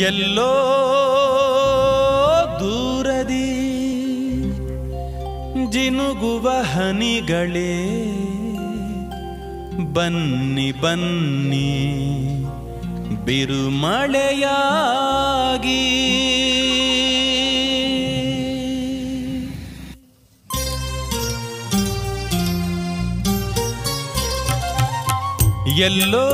ಎಲ್ಲೋ ದೂರದಿ ಜಿನುಗುವ ಹನಿಗಳೇ ಬನ್ನಿ ಬನ್ನಿ ಬಿರುಮಳೆಯಾಗಿ ಎಲ್ಲೋ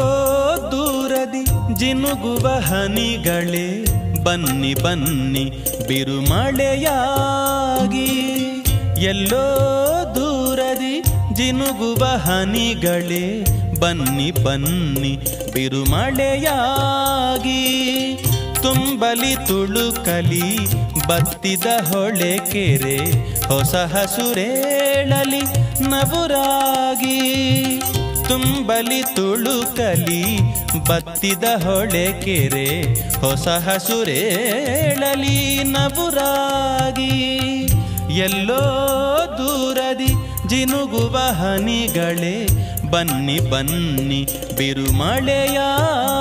ದೂರದಿ ಜಿನುಗುವ ಹನಿಗಳೇ, ಬನ್ನಿ ಬನ್ನಿ ಬಿರುಮಳೆಯಾಗಿ. ಎಲ್ಲೋ ದೂರದಿ ಜಿನುಗುವ ಹನಿಗಳೇ, ಬನ್ನಿ ಬನ್ನಿ ಬಿರುಮಳೆಯಾಗಿ. ತುಂಬಲಿ ತುಳುಕಲಿ ಬತ್ತಿದ ಹೊಳೆ ಕೆರೆ, ಹೊಸ ಹಸುರೇಳಲಿ ನವುರಾಗಿ. ತುಂಬಲಿ ತುಳುಕಲಿ ಬತ್ತಿದ ಹೊಳೆ ಕೆರೆ ಹೊಸ ಹಸುರೇಳಲಿ ನಬುರಾಗಿ ಎಲ್ಲೋ ದೂರದಿ ಜಿನುಗುವ ಹನಿಗಳೇ ಬನ್ನಿ ಬನ್ನಿ ಬಿರುಮಳೆಯಾಗಿ